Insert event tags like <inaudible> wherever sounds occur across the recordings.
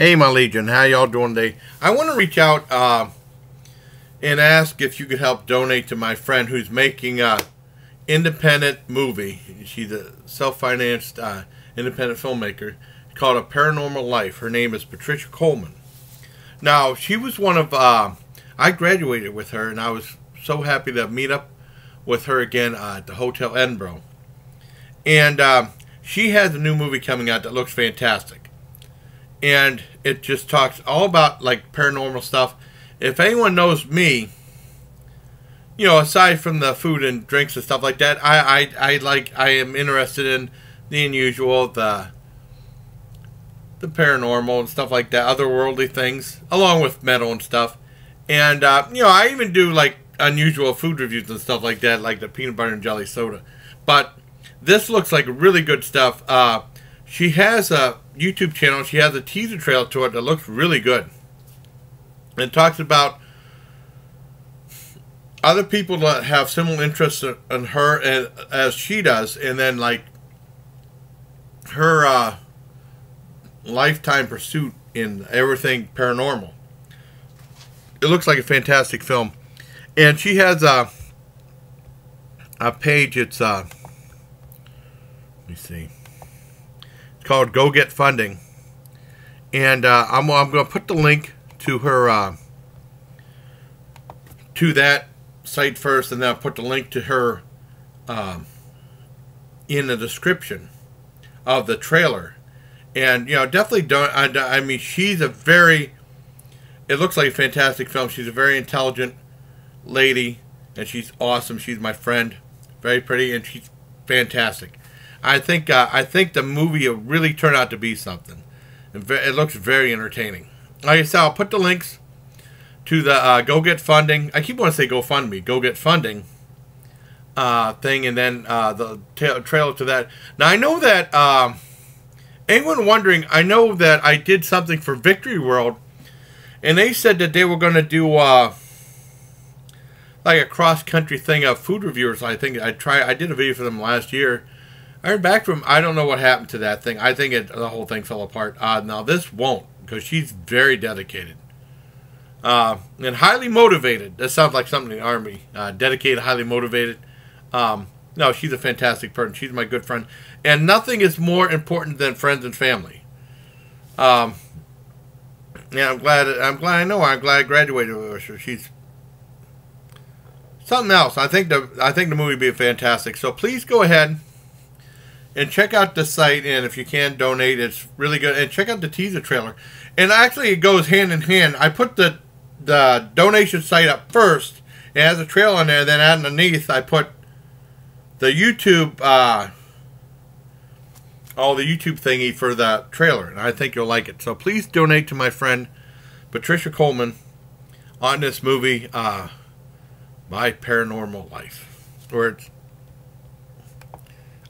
Hey, my Legion, how y'all doing today? I want to reach out uh, and ask if you could help donate to my friend who's making a independent movie. She's a self-financed uh, independent filmmaker called A Paranormal Life. Her name is Patricia Coleman. Now, she was one of, uh, I graduated with her, and I was so happy to meet up with her again uh, at the Hotel Edinburgh. And uh, she has a new movie coming out that looks fantastic and it just talks all about like paranormal stuff. If anyone knows me, you know, aside from the food and drinks and stuff like that, I I, I like I am interested in the unusual, the the paranormal and stuff like that, otherworldly things, along with metal and stuff. And uh, you know, I even do like unusual food reviews and stuff like that, like the peanut butter and jelly soda. But this looks like really good stuff. Uh, she has a YouTube channel. She has a teaser trailer to it that looks really good. And talks about other people that have similar interests in her as, as she does, and then like her uh, lifetime pursuit in everything paranormal. It looks like a fantastic film, and she has a a page. It's uh, let me see called Go Get Funding. And uh, I'm, I'm going to put the link to her, uh, to that site first, and then I'll put the link to her uh, in the description of the trailer. And, you know, definitely don't, I, I mean, she's a very, it looks like a fantastic film. She's a very intelligent lady, and she's awesome. She's my friend. Very pretty, and she's fantastic. I think uh, I think the movie will really turn out to be something. It looks very entertaining. Like I said, I'll put the links to the uh, Go Get Funding. I keep wanting to say Go Fund Me. Go Get Funding uh, thing, and then uh, the trailer to that. Now I know that um, anyone wondering, I know that I did something for Victory World, and they said that they were going to do uh, like a cross country thing of food reviewers. I think I try. I did a video for them last year I heard back from. I don't know what happened to that thing. I think it, the whole thing fell apart. Uh, now this won't because she's very dedicated uh, and highly motivated. That sounds like something in the army. Uh, dedicated, highly motivated. Um, no, she's a fantastic person. She's my good friend, and nothing is more important than friends and family. Um, yeah, I'm glad. I'm glad I know her. I'm glad I graduated with her. She's something else. I think the I think the movie would be fantastic. So please go ahead and check out the site. And if you can donate, it's really good. And check out the teaser trailer. And actually, it goes hand in hand. I put the the donation site up first. It has a trailer on there. Then underneath, I put the YouTube, uh, all the YouTube thingy for the trailer. And I think you'll like it. So please donate to my friend Patricia Coleman on this movie, uh, My Paranormal Life. Or it's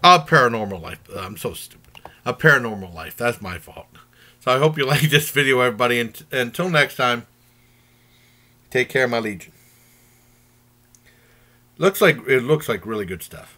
a paranormal life. Uh, I'm so stupid. A paranormal life. That's my fault. So I hope you <laughs> like this video, everybody. And until next time, take care, my legion. Looks like it looks like really good stuff.